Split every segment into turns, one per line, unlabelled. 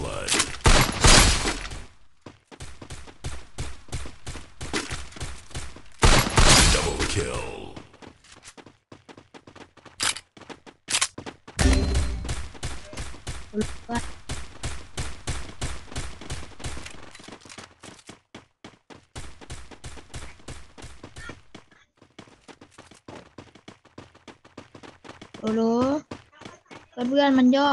blood. Double kill. What? Hello? เพื่อนๆมันย่อ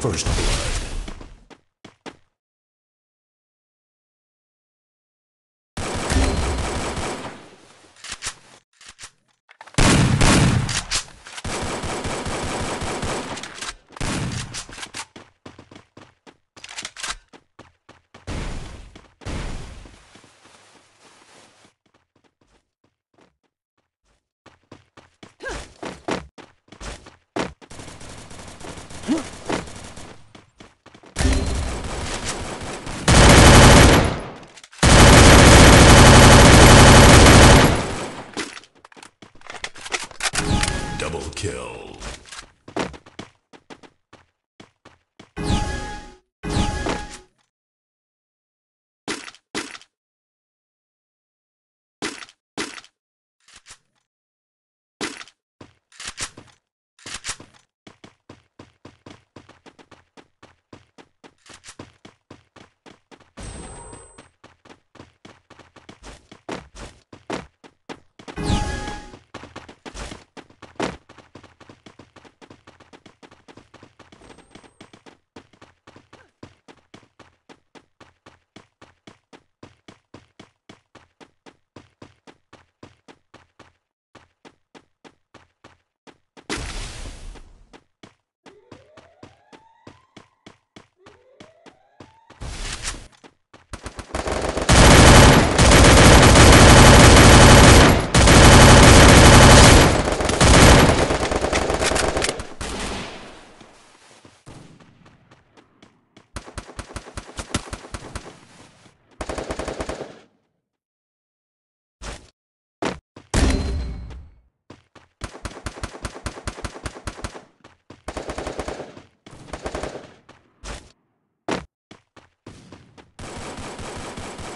First blood.